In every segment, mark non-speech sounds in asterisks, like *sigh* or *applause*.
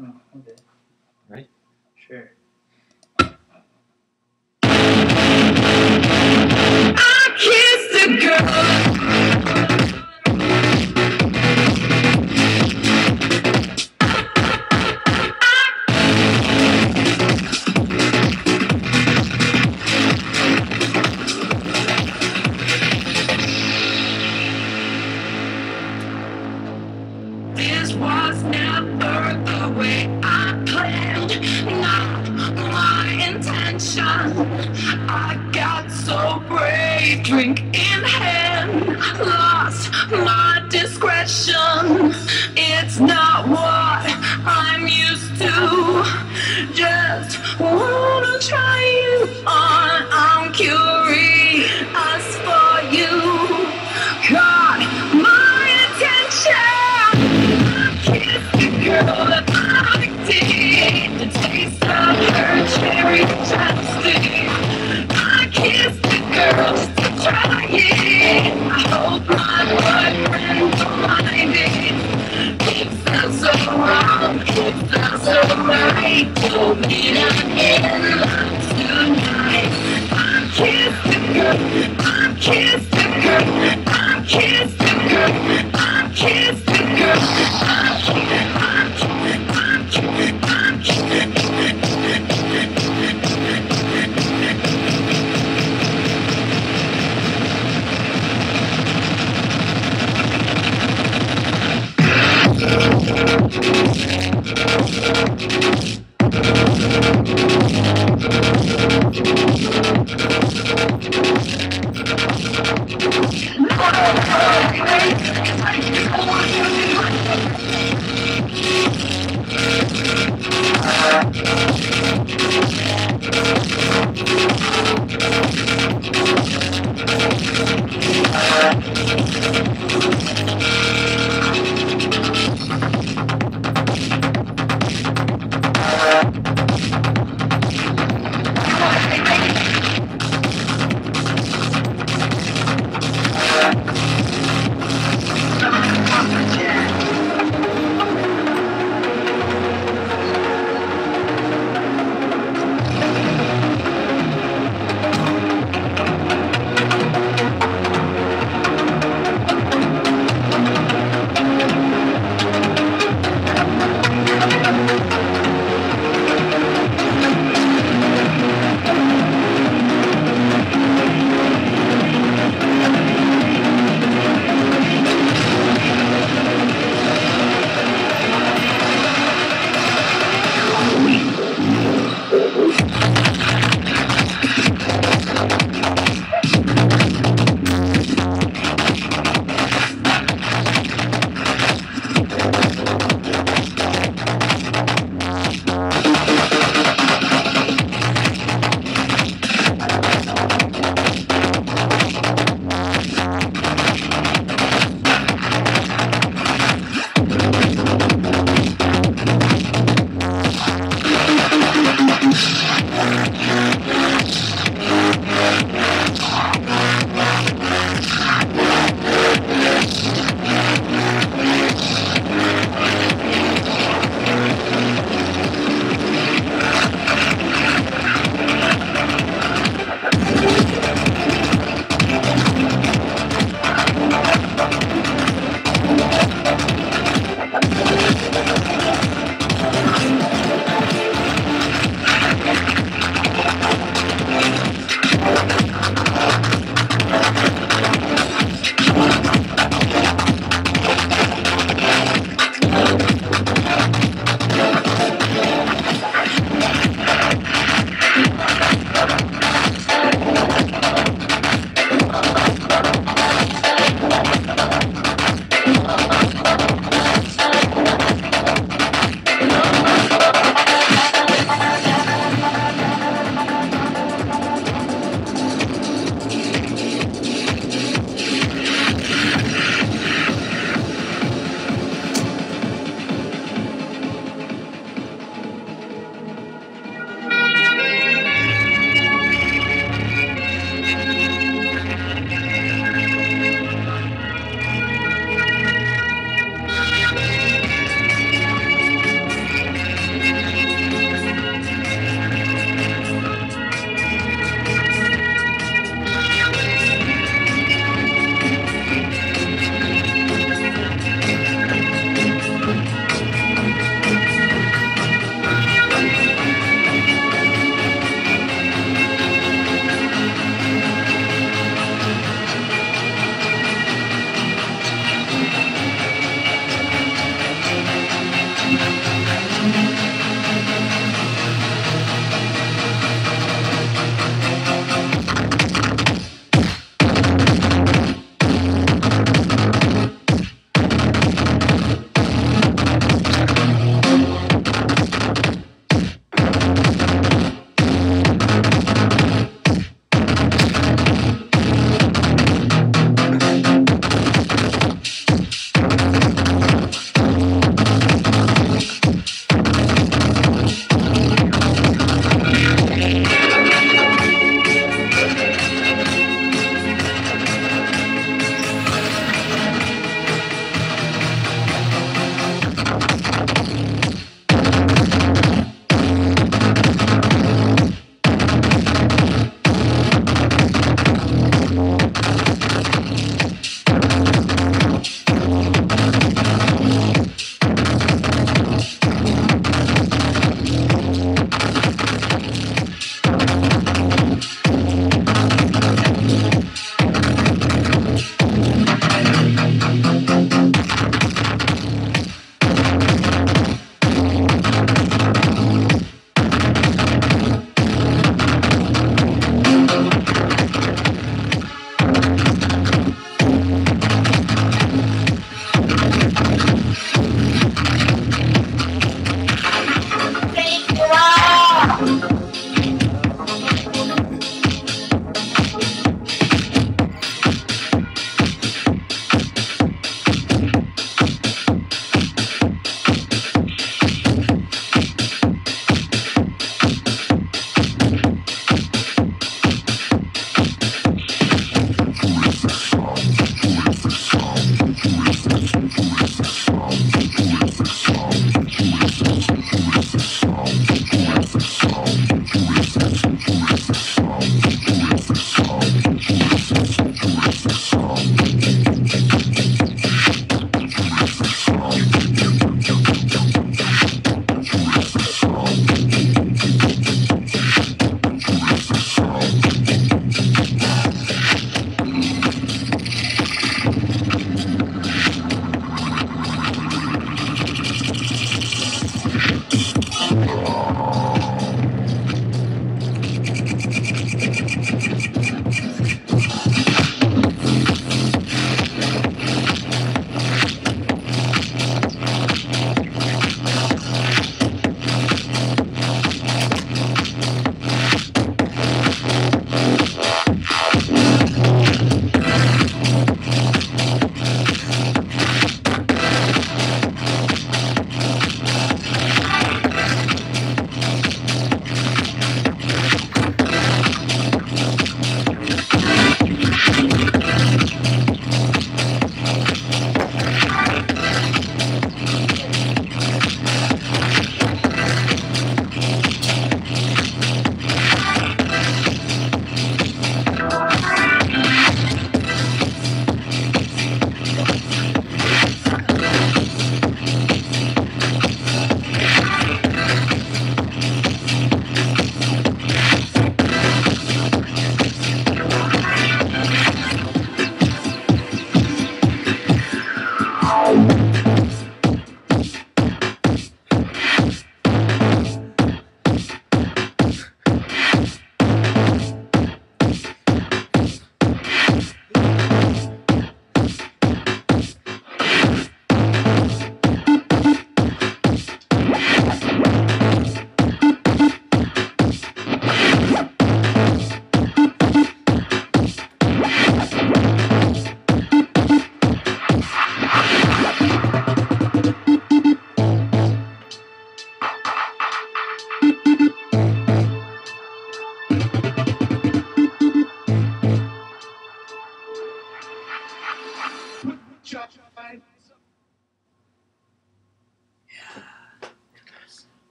Oh, okay. Right? Sure. I got so brave, drink in hand, lost my discretion. It's not. That's alright, don't need an tonight. I'm kissing her, I'm kissing her, I'm kissing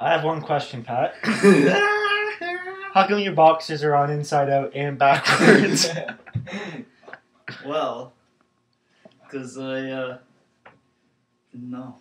I have one question, Pat. *laughs* How come your boxes are on inside out and backwards? *laughs* well, because I, uh, no.